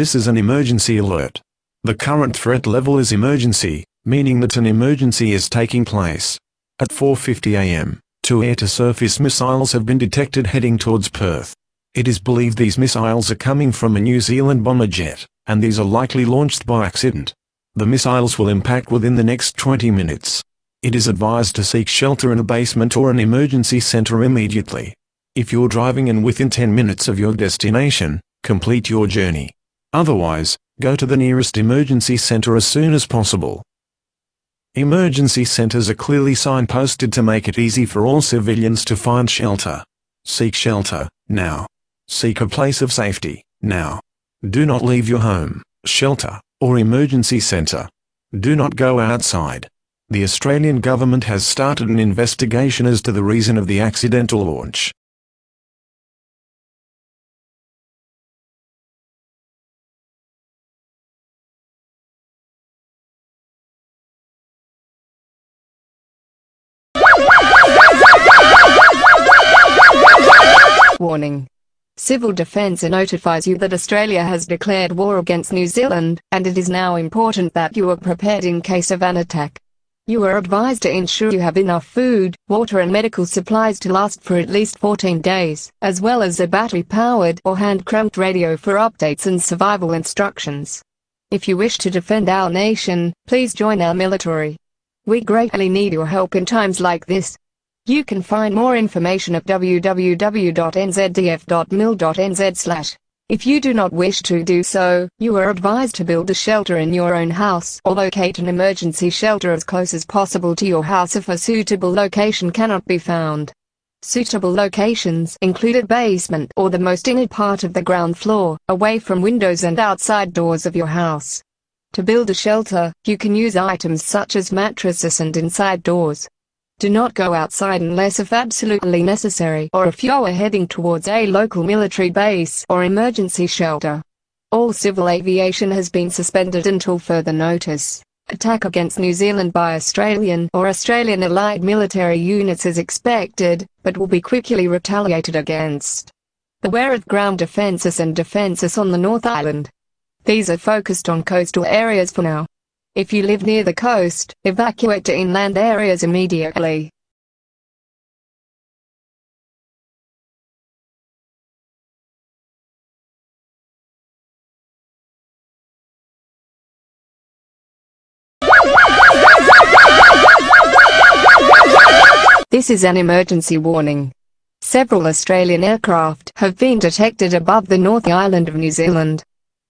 This is an emergency alert. The current threat level is emergency, meaning that an emergency is taking place. At 4.50 am, two air-to-surface missiles have been detected heading towards Perth. It is believed these missiles are coming from a New Zealand bomber jet, and these are likely launched by accident. The missiles will impact within the next 20 minutes. It is advised to seek shelter in a basement or an emergency center immediately. If you're driving and within 10 minutes of your destination, complete your journey. Otherwise, go to the nearest emergency center as soon as possible. Emergency centers are clearly signposted to make it easy for all civilians to find shelter. Seek shelter, now. Seek a place of safety, now. Do not leave your home, shelter, or emergency center. Do not go outside. The Australian government has started an investigation as to the reason of the accidental launch. Warning. Civil Defence notifies you that Australia has declared war against New Zealand, and it is now important that you are prepared in case of an attack. You are advised to ensure you have enough food, water and medical supplies to last for at least 14 days, as well as a battery-powered or hand-cranked radio for updates and survival instructions. If you wish to defend our nation, please join our military. We greatly need your help in times like this. You can find more information at www.nzdf.mil.nz If you do not wish to do so, you are advised to build a shelter in your own house or locate an emergency shelter as close as possible to your house if a suitable location cannot be found. Suitable locations include a basement or the most inner part of the ground floor, away from windows and outside doors of your house. To build a shelter, you can use items such as mattresses and inside doors. Do not go outside unless if absolutely necessary or if you are heading towards a local military base or emergency shelter. All civil aviation has been suspended until further notice. Attack against New Zealand by Australian or Australian allied military units is expected, but will be quickly retaliated against. Beware of ground defences and defences on the North Island. These are focused on coastal areas for now. If you live near the coast, evacuate to inland areas immediately. This is an emergency warning. Several Australian aircraft have been detected above the North Island of New Zealand.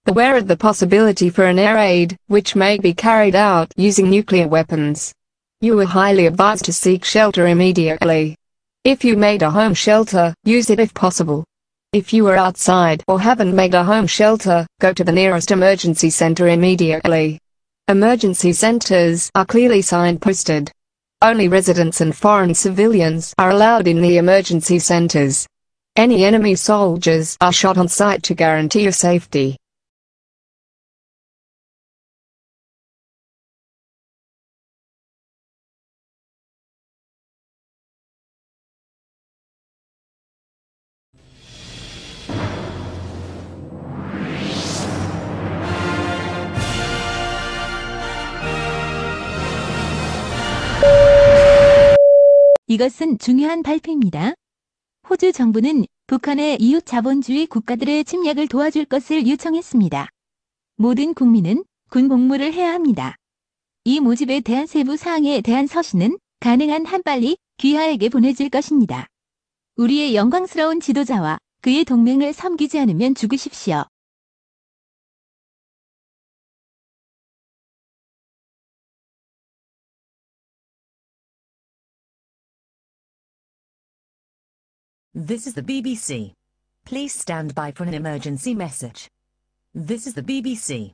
Beware of the possibility for an air raid, which may be carried out using nuclear weapons. You are highly advised to seek shelter immediately. If you made a home shelter, use it if possible. If you are outside or haven't made a home shelter, go to the nearest emergency center immediately. Emergency centers are clearly signposted. Only residents and foreign civilians are allowed in the emergency centers. Any enemy soldiers are shot on sight to guarantee your safety. 이것은 중요한 발표입니다. 호주 정부는 북한의 이웃 자본주의 국가들의 침략을 도와줄 것을 요청했습니다. 모든 국민은 군 복무를 해야 합니다. 이 모집에 대한 세부 사항에 대한 서신은 가능한 한 빨리 귀하에게 보내질 것입니다. 우리의 영광스러운 지도자와 그의 동맹을 섬기지 않으면 죽으십시오. This is the BBC. Please stand by for an emergency message. This is the BBC.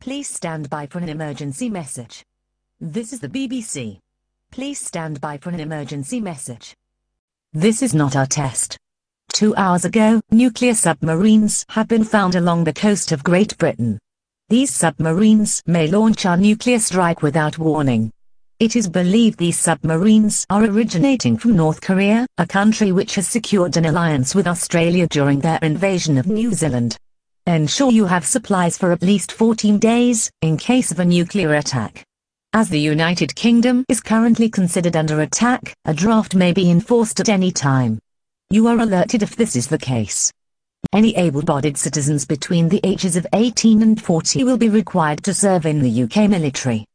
Please stand by for an emergency message. This is the BBC. Please stand by for an emergency message. This is not our test. Two hours ago, nuclear submarines have been found along the coast of Great Britain. These submarines may launch a nuclear strike without warning. It is believed these submarines are originating from North Korea, a country which has secured an alliance with Australia during their invasion of New Zealand. Ensure you have supplies for at least 14 days, in case of a nuclear attack. As the United Kingdom is currently considered under attack, a draft may be enforced at any time. You are alerted if this is the case. Any able-bodied citizens between the ages of 18 and 40 will be required to serve in the UK military.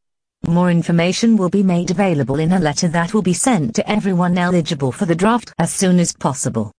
More information will be made available in a letter that will be sent to everyone eligible for the draft as soon as possible.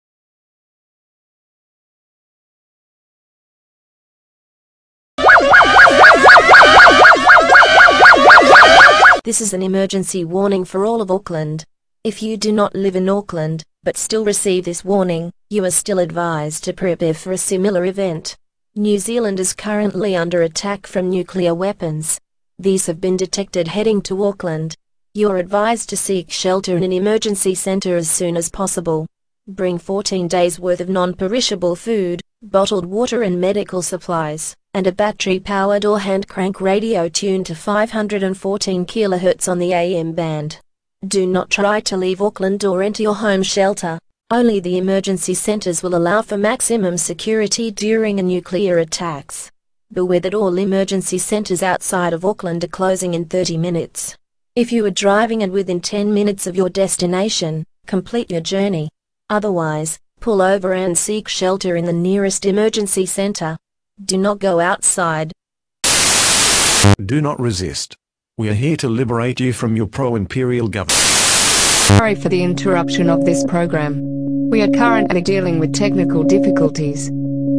This is an emergency warning for all of Auckland. If you do not live in Auckland, but still receive this warning, you are still advised to prepare for a similar event. New Zealand is currently under attack from nuclear weapons. These have been detected heading to Auckland. You are advised to seek shelter in an emergency centre as soon as possible. Bring 14 days worth of non-perishable food, bottled water and medical supplies, and a battery-powered or hand-crank radio tuned to 514 kHz on the AM band. Do not try to leave Auckland or enter your home shelter. Only the emergency centers will allow for maximum security during a nuclear attacks. Beware that all emergency centers outside of Auckland are closing in 30 minutes. If you are driving and within 10 minutes of your destination, complete your journey. Otherwise, pull over and seek shelter in the nearest emergency center. Do not go outside. Do not resist. We are here to liberate you from your pro-imperial government. Sorry for the interruption of this program. We are currently dealing with technical difficulties.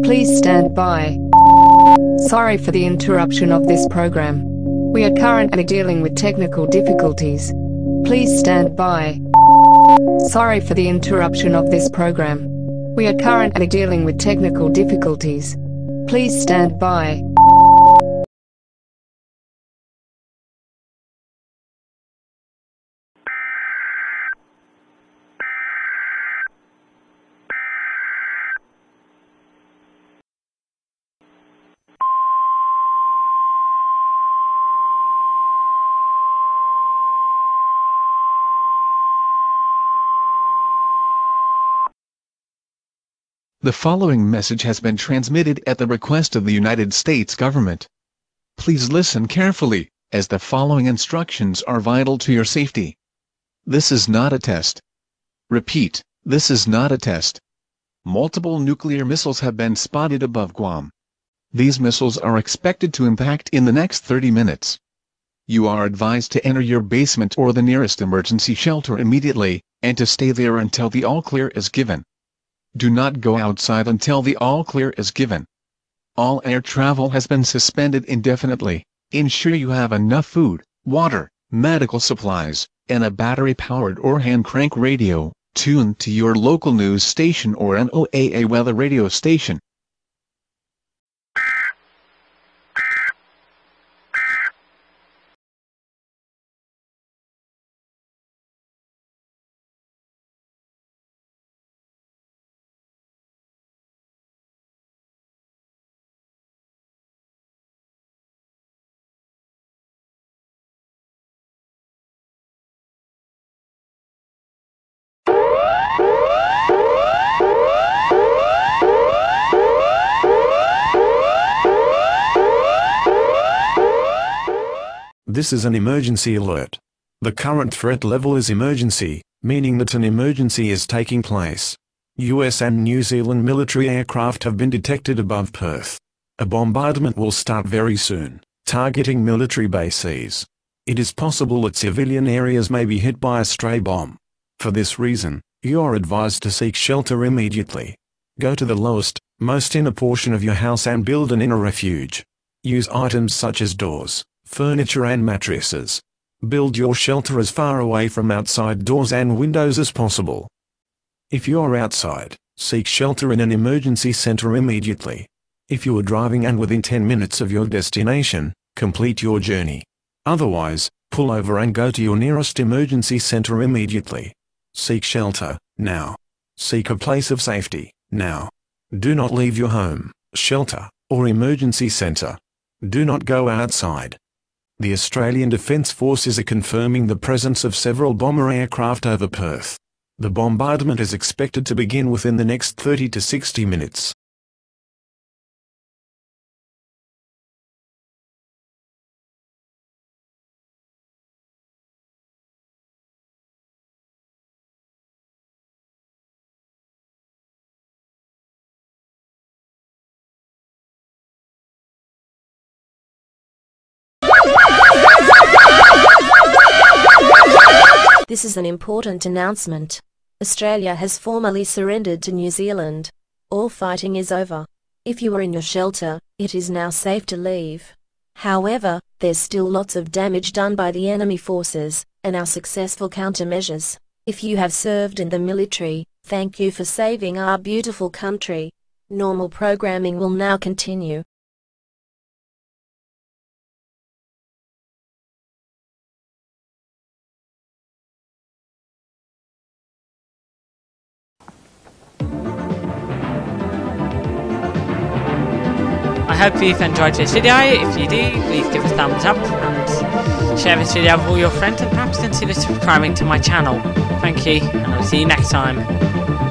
Please stand by. Sorry for the interruption of this program. We are currently dealing with technical difficulties. Please stand by. Sorry for the interruption of this program. We are currently dealing with technical difficulties. Please stand by. The following message has been transmitted at the request of the United States government. Please listen carefully, as the following instructions are vital to your safety. This is not a test. Repeat, this is not a test. Multiple nuclear missiles have been spotted above Guam. These missiles are expected to impact in the next 30 minutes. You are advised to enter your basement or the nearest emergency shelter immediately, and to stay there until the all clear is given. Do not go outside until the all clear is given. All air travel has been suspended indefinitely. Ensure you have enough food, water, medical supplies, and a battery-powered or hand-crank radio, tuned to your local news station or an NOAA weather radio station. This is an emergency alert. The current threat level is emergency, meaning that an emergency is taking place. US and New Zealand military aircraft have been detected above Perth. A bombardment will start very soon, targeting military bases. It is possible that civilian areas may be hit by a stray bomb. For this reason, you are advised to seek shelter immediately. Go to the lowest, most inner portion of your house and build an inner refuge. Use items such as doors, furniture and mattresses. Build your shelter as far away from outside doors and windows as possible. If you are outside, seek shelter in an emergency center immediately. If you are driving and within 10 minutes of your destination, complete your journey. Otherwise, pull over and go to your nearest emergency center immediately. Seek shelter, now. Seek a place of safety, now. Do not leave your home, shelter, or emergency center. Do not go outside. The Australian Defence Forces are confirming the presence of several bomber aircraft over Perth. The bombardment is expected to begin within the next 30 to 60 minutes. This is an important announcement. Australia has formally surrendered to New Zealand. All fighting is over. If you are in your shelter, it is now safe to leave. However, there's still lots of damage done by the enemy forces, and our successful countermeasures. If you have served in the military, thank you for saving our beautiful country. Normal programming will now continue. Hope you've enjoyed this video. If you do, please give a thumbs up and share this video with all your friends and perhaps consider subscribing to my channel. Thank you, and I'll see you next time.